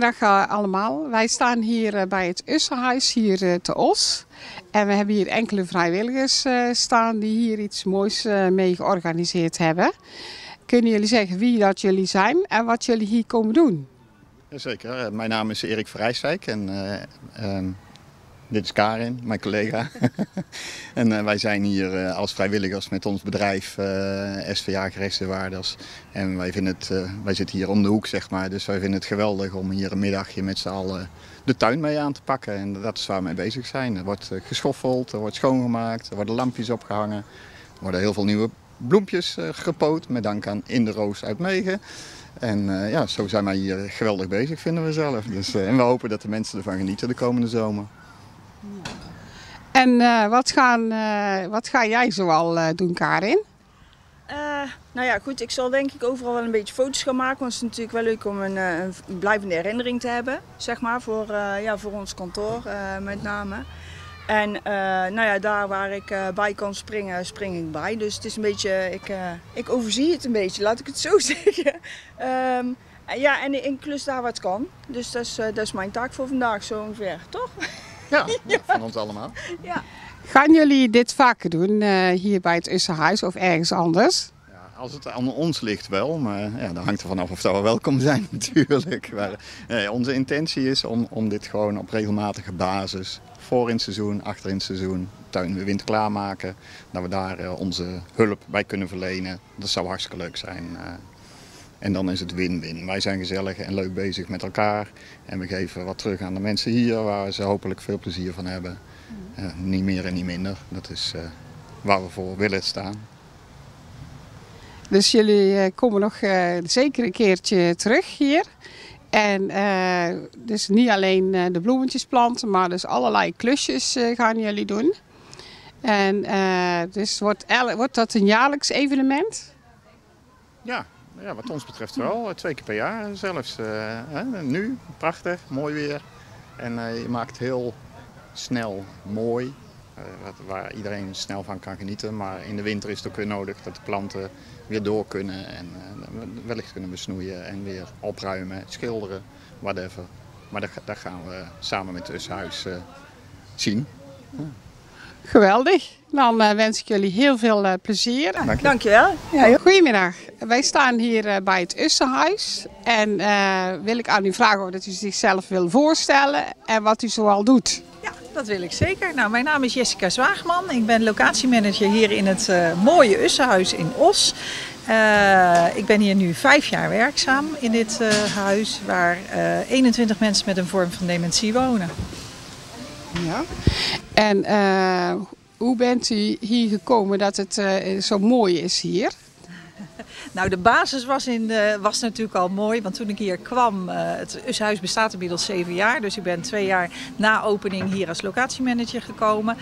Goedemiddag uh, allemaal. Wij staan hier uh, bij het Ussenhuis hier uh, te Os. En we hebben hier enkele vrijwilligers staan die hier iets moois mee georganiseerd hebben. Kunnen jullie zeggen wie dat jullie zijn en wat jullie hier komen doen? Jazeker. Mijn naam is Erik Vrijswijk en ehm, dit is Karin, mijn collega. en uh, wij zijn hier uh, als vrijwilligers met ons bedrijf uh, SVA Gerechtsdewaarders. En wij, vinden het, wij zitten hier om de hoek, zeg maar. Dus wij vinden het geweldig om hier een middagje met z'n allen de tuin mee aan te pakken. En dat is waar we mee bezig zijn. Er wordt geschoffeld, er wordt schoongemaakt, er worden lampjes opgehangen. Er worden heel veel nieuwe bloempjes gepoot, met dank aan In de Roos uit Megen. En ja, zo zijn wij hier geweldig bezig, vinden we zelf. Dus, en we hopen dat de mensen ervan genieten de komende zomer. En uh, wat, gaan, uh, wat ga jij zoal uh, doen, Karin? nou ja, goed, ik zal denk ik overal wel een beetje foto's gaan maken. Want het is natuurlijk wel leuk om een, een blijvende herinnering te hebben, zeg maar, voor, ja, voor ons kantoor met name. En nou ja, daar waar ik bij kan springen, spring ik bij. Dus het is een beetje, ik, ik overzie het een beetje, laat ik het zo zeggen. Um, ja, en ik klus daar wat kan. Dus dat is, dat is mijn taak voor vandaag zo ongeveer, toch? Ja, van ons allemaal. Ja. Gaan jullie dit vaker doen uh, hier bij het Ussenhuis of ergens anders? Ja, als het aan ons ligt wel, maar ja, dat hangt er vanaf of we welkom zijn natuurlijk. Maar, nee, onze intentie is om, om dit gewoon op regelmatige basis, voor in het seizoen, achter in het seizoen, tuin weer winter klaarmaken. Dat we daar uh, onze hulp bij kunnen verlenen. Dat zou hartstikke leuk zijn. Uh, en dan is het win-win. Wij zijn gezellig en leuk bezig met elkaar. En we geven wat terug aan de mensen hier waar ze hopelijk veel plezier van hebben. Uh, niet meer en niet minder. Dat is uh, waar we voor willen staan. Dus jullie uh, komen nog zeker een keertje terug hier. En dus niet alleen de bloemetjes planten, maar dus allerlei klusjes gaan jullie doen. En dus wordt, wordt dat een jaarlijks evenement? Ja, ja, wat ons betreft wel. Twee keer per jaar zelfs. Hè? Nu, prachtig, mooi weer. En uh, je maakt heel snel mooi. Waar iedereen snel van kan genieten. Maar in de winter is het ook weer nodig dat de planten weer door kunnen. En wellicht kunnen besnoeien en weer opruimen, schilderen, whatever. Maar dat, dat gaan we samen met het huis zien. Geweldig. Dan uh, wens ik jullie heel veel uh, plezier. Dank je. Dankjewel. Ja, goedemiddag. Wij staan hier uh, bij het Ussenhuis. En wil ik aan u vragen of dat u zichzelf wil voorstellen en wat u zoal doet. Ja, dat wil ik zeker. Nou, mijn naam is Jessica Zwaagman. Ik ben locatiemanager hier in het mooie Ussenhuis in Os. ik ben hier nu vijf jaar werkzaam in dit huis waar 21 mensen met een vorm van dementie wonen. Ja. En uh, hoe bent u hier gekomen dat het uh, zo mooi is hier? Nou, de basis was, in, uh, was natuurlijk al mooi, want toen ik hier kwam, uh, het Ushuis bestaat inmiddels zeven jaar. Dus ik ben twee jaar na opening hier als locatiemanager gekomen.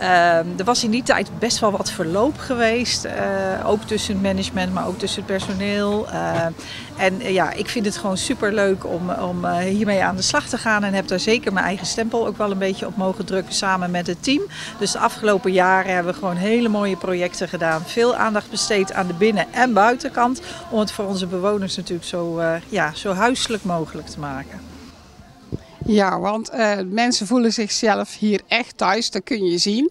Uh, er was in die tijd best wel wat verloop geweest, ook tussen het management, maar ook tussen het personeel. en ja, ik vind het gewoon super leuk om, om hiermee aan de slag te gaan en heb daar zeker mijn eigen stempel ook wel een beetje op mogen drukken samen met het team. Dus de afgelopen jaren hebben we gewoon hele mooie projecten gedaan. Veel aandacht besteed aan de binnen- en buitenkant om het voor onze bewoners natuurlijk zo, uh, ja, zo huiselijk mogelijk te maken. Ja, want uh, mensen voelen zichzelf hier echt thuis, dat kun je zien.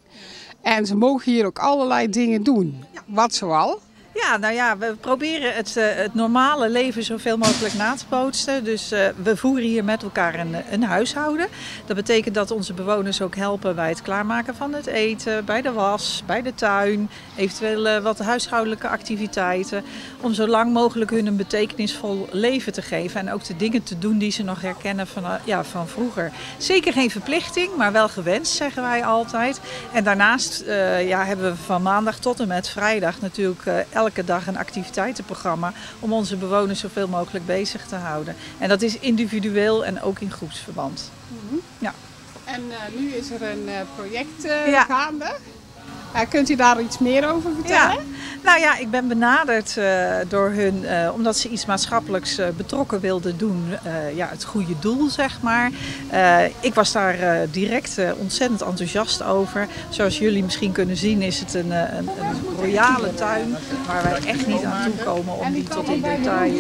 En ze mogen hier ook allerlei dingen doen. Ja. Wat zoal? Ja, nou ja, we proberen het, uh, het normale leven zoveel mogelijk na te pootsen. Dus uh, we voeren hier met elkaar een, een, huishouden. Dat betekent dat onze bewoners ook helpen bij het klaarmaken van het eten, bij de was, bij de tuin, eventueel wat huishoudelijke activiteiten. Om zo lang mogelijk hun een betekenisvol leven te geven en ook de dingen te doen die ze nog herkennen van, ja, van vroeger. Zeker geen verplichting, maar wel gewenst, zeggen wij altijd. En daarnaast ja, hebben we van maandag tot en met vrijdag natuurlijk elke dag een activiteitenprogramma om onze bewoners zoveel mogelijk bezig te houden. En dat is individueel en ook in groepsverband. Mm -hmm. ja. En uh, nu is er een uh, project uh, ja. gaande. kunt u daar iets meer over vertellen? Ja. Nou ja, ik ben benaderd uh, door hun uh, omdat ze iets maatschappelijks uh, betrokken wilden doen. ja, het goede doel, zeg maar. ik was daar direct ontzettend enthousiast over. Zoals jullie misschien kunnen zien is het een, een, een royale tuin waar wij echt niet aan toe komen om die tot in detail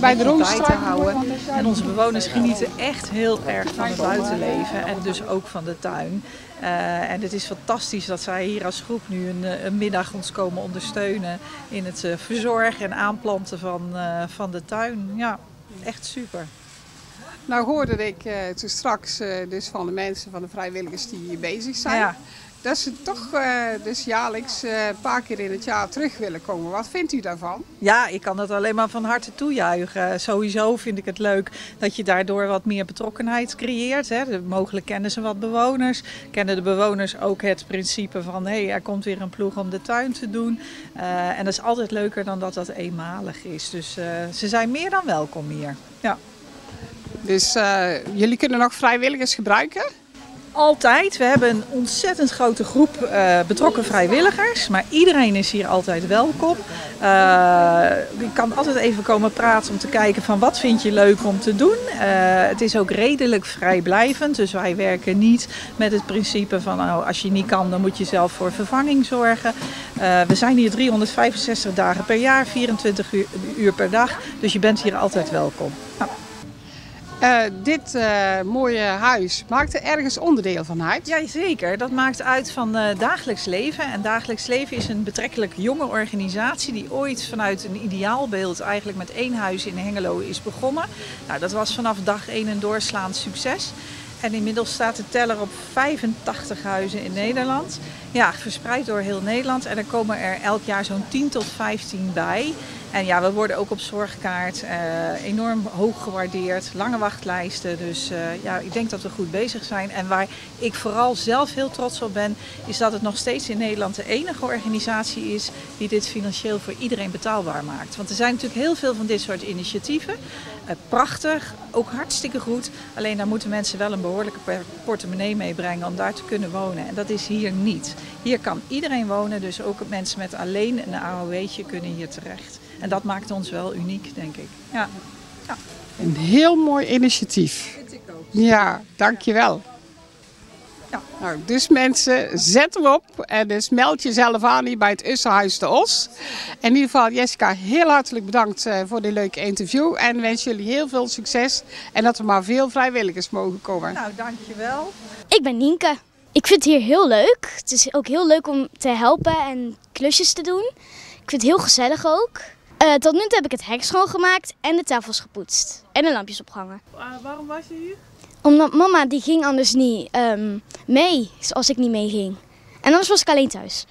bij de bij te houden. En onze bewoners genieten echt heel erg van het buitenleven en dus ook van de tuin. Uh, en het is fantastisch dat zij hier als groep nu een, eh, een middag ons komen ondersteunen in het uh, verzorgen en aanplanten van, uh, van de tuin. Ja, echt super. Nou hoorde ik toen straks dus van de mensen, van de vrijwilligers die hier bezig zijn. Ja dat ze toch uh, dus jaarlijks uh, een paar keer in het jaar terug willen komen. Wat vindt u daarvan? Ja, ik kan dat alleen maar van harte toejuichen. Sowieso vind ik het leuk dat je daardoor wat meer betrokkenheid creëert. Hè. Mogelijk kennen ze wat bewoners. Kennen de bewoners ook het principe van... hé, hey, er komt weer een ploeg om de tuin te doen. Uh, en dat is altijd leuker dan dat dat eenmalig is. Dus ze zijn meer dan welkom hier. Ja. Dus jullie kunnen nog vrijwilligers gebruiken? Altijd. We hebben een ontzettend grote groep uh, betrokken vrijwilligers. Maar iedereen is hier altijd welkom. Uh, je kan altijd even komen praten om te kijken van wat vind je leuk om te doen. Uh, het is ook redelijk vrijblijvend. Dus wij werken niet met het principe van nou, als je niet kan dan moet je zelf voor vervanging zorgen. we zijn hier 365 dagen per jaar, 24 uur, uur per dag. Dus je bent hier altijd welkom. Nou. Uh, dit uh, mooie huis maakt er ergens onderdeel van uit? Jazeker, dat maakt uit van uh, Dagelijks Leven. En Dagelijks Leven is een betrekkelijk jonge organisatie die ooit vanuit een ideaalbeeld eigenlijk met één huis in Hengelo is begonnen. Nou, dat was vanaf dag één een doorslaand succes. En inmiddels staat de teller op 85 huizen in Nederland. Ja, verspreid door heel Nederland. En er komen er elk jaar zo'n 10 tot 15 bij. En ja, we worden ook op zorgkaart uh, enorm hoog gewaardeerd. Lange wachtlijsten. Dus uh, ja, ik denk dat we goed bezig zijn. En waar ik vooral zelf heel trots op ben, is dat het nog steeds in Nederland de enige organisatie is die dit financieel voor iedereen betaalbaar maakt. Want er zijn natuurlijk heel veel van dit soort initiatieven. Uh, prachtig, ook hartstikke goed. Alleen daar moeten mensen wel een behoorlijke portemonnee meebrengen om daar te kunnen wonen. En dat is hier niet. Hier kan iedereen wonen, dus ook mensen met alleen een AOW'tje kunnen hier terecht. En dat maakt ons wel uniek, denk ik. Ja. ja. Een heel mooi initiatief. Vind ik ook. Ja, dankjewel. Ja. Nou, dus mensen, zet hem op en dus meld jezelf aan hier bij het Ussenhuis de Os. In ieder geval, Jessica, heel hartelijk bedankt eh, voor dit leuke interview. En wens jullie heel veel succes en dat er maar veel vrijwilligers mogen komen. Nou, dankjewel. Ik ben Nienke. Ik vind het hier heel leuk. Het is ook heel leuk om te helpen en klusjes te doen. Ik vind het heel gezellig ook. Uh, tot nu toe heb ik het hek schoongemaakt en de tafels gepoetst. En de lampjes opgehangen. Uh, waarom was je hier? Omdat mama die ging anders niet um, mee, als ik niet mee ging. En anders was ik alleen thuis.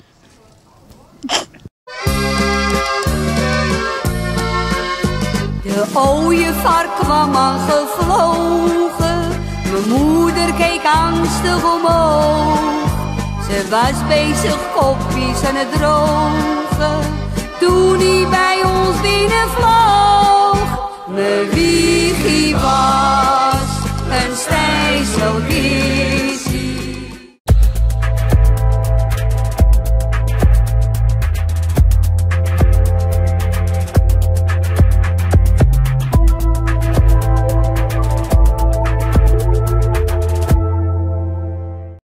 De ooievaar kwam aangevlogen. Mijn moeder keek angstig omhoog. Ze was bezig kopjes aan het drogen toen hij bij ons binnenvloog. Mijn hij was een stijzeldier.